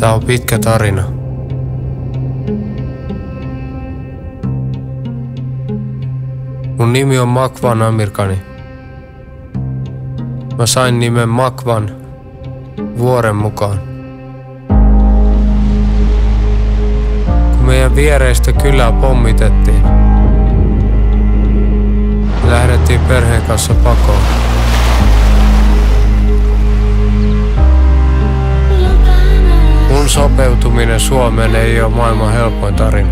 Tää on pitkä tarina. Mun nimi on Makvan Amirkani. Mä sain nimen Makvan vuoren mukaan. Kun meidän viereistä kylää pommitettiin, lähdettiin perheen kanssa pakoon. Sopeutuminen Suomeen ei ole maailman helpoin tarina.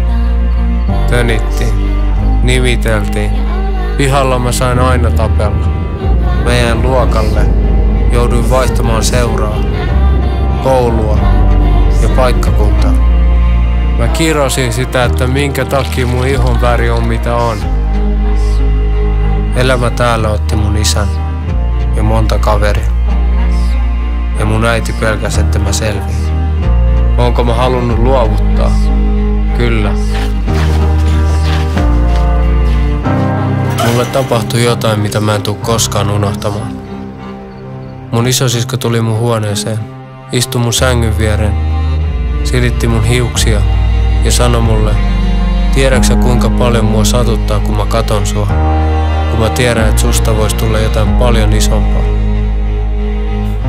Tönittiin, nimiteltiin. Pihalla mä sain aina tapella. Meidän luokalle jouduin vaihtamaan seuraa, koulua ja paikkakuntaa. Mä kirosin sitä, että minkä takia mun ihon väri on mitä on. Elämä täällä otti mun isän ja monta kaveria. Ja mun äiti pelkäsi, että mä selviin. Onko mä halunnut luovuttaa? Kyllä. Mulle tapahtui jotain, mitä mä en tuu koskaan unohtamaan. Mun isosisko tuli mun huoneeseen, istui mun sängyn viereen, silitti mun hiuksia ja sanoi mulle, tiedäksä kuinka paljon mua satuttaa, kun mä katon sua, kun mä tiedän, että susta voisi tulla jotain paljon isompaa.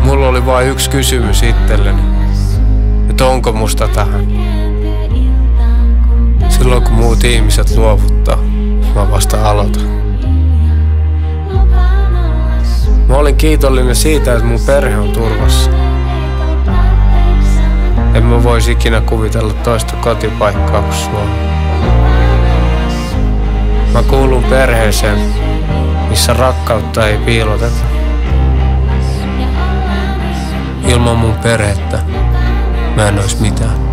Mulla oli vain yksi kysymys itselleni, onko musta tähän. Silloin kun muut ihmiset luovuttaa, mä vasta aloitan. Mä olin kiitollinen siitä, että mun perhe on turvassa. En mä voisi ikinä kuvitella toista kotipaikkaa kuin Suomi. Mä kuulun perheeseen, missä rakkautta ei piiloteta. Ilman mun perhettä mä en ois mitään.